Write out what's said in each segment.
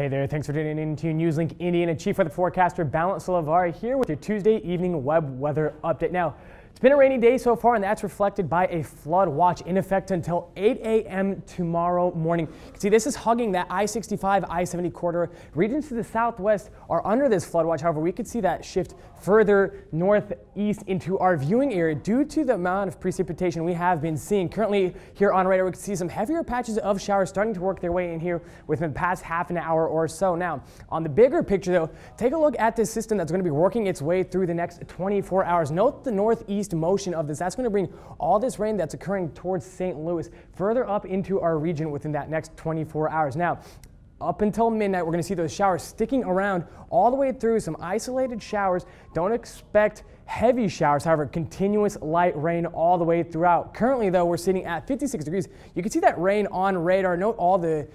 Hey there, thanks for tuning in to Newslink Indiana Chief Weather Forecaster Balint Szalavari here with your Tuesday evening web weather update. Now, it's been a rainy day so far, and that's reflected by a flood watch in effect until 8 a.m. tomorrow morning. You can see this is hugging that I-65, I-70 corridor. Regions to the southwest are under this flood watch. However, we could see that shift further northeast into our viewing area due to the amount of precipitation we have been seeing. Currently here on radar, we can see some heavier patches of showers starting to work their way in here within the past half an hour or so. Now, on the bigger picture though, take a look at this system that's going to be working its way through the next 24 hours. Note the northeast motion of this. That's going to bring all this rain that's occurring towards St. Louis further up into our region within that next 24 hours. Now, up until midnight, we're going to see those showers sticking around all the way through some isolated showers. Don't expect heavy showers, however, continuous light rain all the way throughout. Currently, though, we're sitting at 56 degrees. You can see that rain on radar. Note all the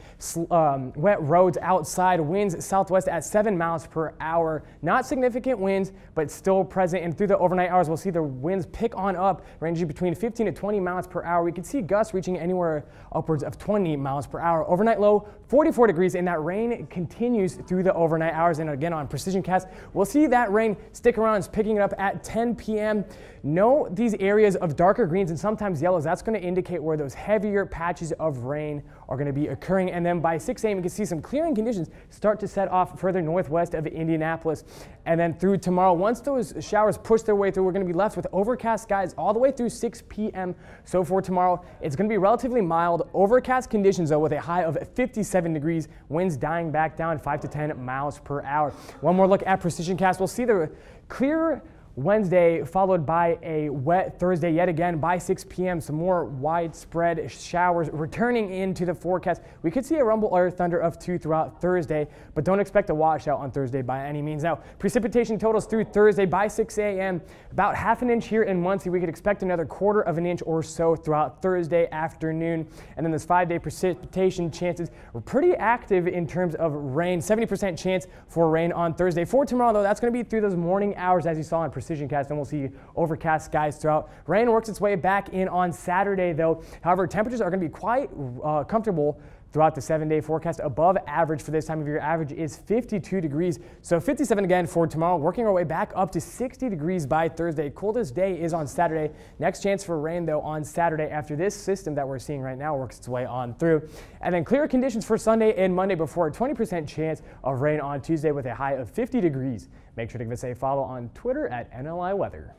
um, wet roads outside. Winds southwest at 7 miles per hour. Not significant winds, but still present. And through the overnight hours, we'll see the winds pick on up, ranging between 15 to 20 miles per hour. We can see gusts reaching anywhere upwards of 20 miles per hour. Overnight low, 44 degrees, and that rain continues through the overnight hours. And again, on Precision Cast, we'll see that rain stick around. It's picking it up at 10 p.m. Know these areas of darker greens and sometimes yellows. That's going to indicate where those heavier patches of rain are going to be occurring. And then by 6 a.m., you can see some clearing conditions start to set off further northwest of Indianapolis. And then through tomorrow, once those showers push their way through, we're going to be left with overcast skies all the way through 6 p.m. So for tomorrow, it's going to be relatively mild, overcast conditions though, with a high of 57 degrees, winds dying back down 5 to 10 miles per hour. One more look at precision cast. We'll see the clear Wednesday, followed by a wet Thursday yet again by 6 p.m. Some more widespread showers returning into the forecast. We could see a rumble or thunder of two throughout Thursday, but don't expect a washout on Thursday by any means. Now, precipitation totals through Thursday by 6 a.m. About half an inch here in Muncie. We could expect another quarter of an inch or so throughout Thursday afternoon. And then this five day precipitation chances were pretty active in terms of rain. 70% chance for rain on Thursday. For tomorrow, though, that's going to be through those morning hours as you saw in precision cast, and we'll see overcast skies throughout. Rain works its way back in on Saturday, though. However, temperatures are going to be quite uh, comfortable throughout the seven day forecast above average for this time of year. Average is 52 degrees. So 57 again for tomorrow, working our way back up to 60 degrees by Thursday. Coldest day is on Saturday. Next chance for rain though on Saturday after this system that we're seeing right now works its way on through. And then clear conditions for Sunday and Monday before a 20% chance of rain on Tuesday with a high of 50 degrees. Make sure to give us a follow on Twitter at NLI Weather.